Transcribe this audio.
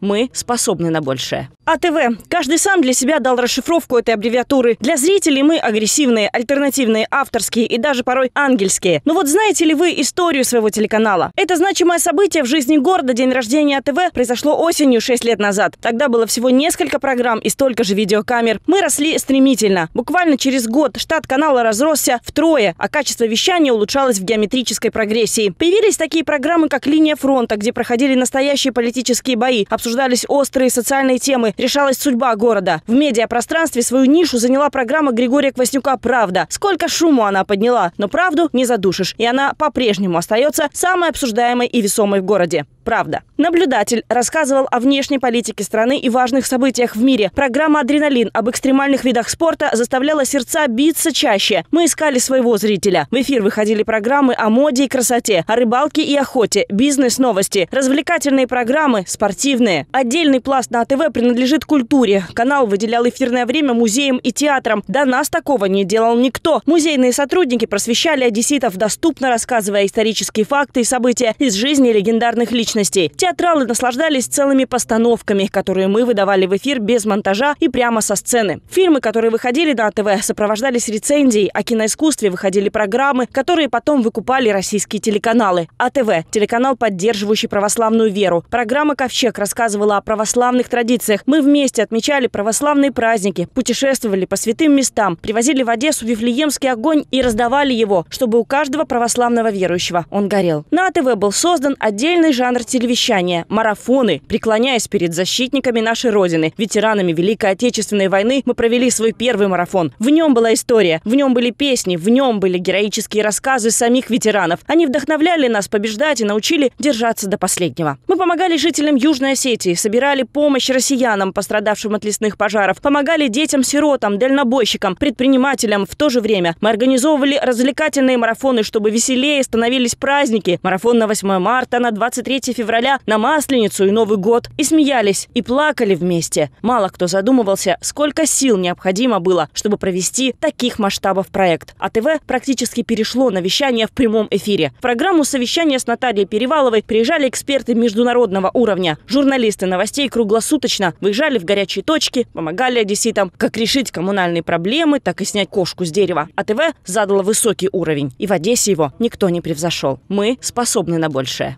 Мы способны на большее. АТВ. Каждый сам для себя дал расшифровку этой аббревиатуры. Для зрителей мы агрессивные, альтернативные, авторские и даже порой ангельские. Но вот знаете ли вы историю своего телеканала? Это значимое событие в жизни города, день рождения АТВ, произошло осенью 6 лет назад. Тогда было всего несколько программ и столько же видеокамер. Мы росли стремительно. Буквально через год штат канала разросся втрое, а качество вещания улучшалось в геометрической прогрессии. Появились такие программы, как «Линия фронта», где проходили настоящие политические бои, обсуждались острые социальные темы, решалась судьба города. В медиапространстве свою нишу заняла программа Григория Кваснюка «Правда». Сколько шуму она подняла, но правду не задушишь, и она по-прежнему остается самой обсуждаемой и весомой в городе. Правда. Наблюдатель рассказывал о внешней политике страны и важных событиях в мире. Программа «Адреналин» об экстремальных видах спорта заставляла сердца биться чаще. Мы искали своего зрителя. В эфир выходили программы о моде и красоте, о рыбалке и охоте, бизнес-новости, развлекательные программы, спортивные. Отдельный пласт на АТВ принадлежит культуре. Канал выделял эфирное время музеям и театрам. До нас такого не делал никто. Музейные сотрудники просвещали одесситов, доступно рассказывая исторические факты и события из жизни легендарных личностей личностей. Театралы наслаждались целыми постановками, которые мы выдавали в эфир без монтажа и прямо со сцены. Фильмы, которые выходили на ТВ, сопровождались рецензией, о киноискусстве выходили программы, которые потом выкупали российские телеканалы. АТВ – телеканал, поддерживающий православную веру. Программа «Ковчег» рассказывала о православных традициях. Мы вместе отмечали православные праздники, путешествовали по святым местам, привозили в Одессу Вифлеемский огонь и раздавали его, чтобы у каждого православного верующего он горел. На АТВ был создан отдельный жанр телевещания, марафоны. Преклоняясь перед защитниками нашей Родины, ветеранами Великой Отечественной войны, мы провели свой первый марафон. В нем была история, в нем были песни, в нем были героические рассказы самих ветеранов. Они вдохновляли нас побеждать и научили держаться до последнего. Мы помогали жителям Южной Осетии, собирали помощь россиянам, пострадавшим от лесных пожаров, помогали детям-сиротам, дальнобойщикам, предпринимателям. В то же время мы организовывали развлекательные марафоны, чтобы веселее становились праздники. Марафон на 8 марта, на 23 февраля на Масленицу и Новый год. И смеялись, и плакали вместе. Мало кто задумывался, сколько сил необходимо было, чтобы провести таких масштабов проект. А ТВ практически перешло на вещание в прямом эфире. В программу совещания с Натальей Переваловой приезжали эксперты международного уровня. Журналисты новостей круглосуточно выезжали в горячие точки, помогали одесситам как решить коммунальные проблемы, так и снять кошку с дерева. А ТВ задало высокий уровень. И в Одессе его никто не превзошел. Мы способны на большее.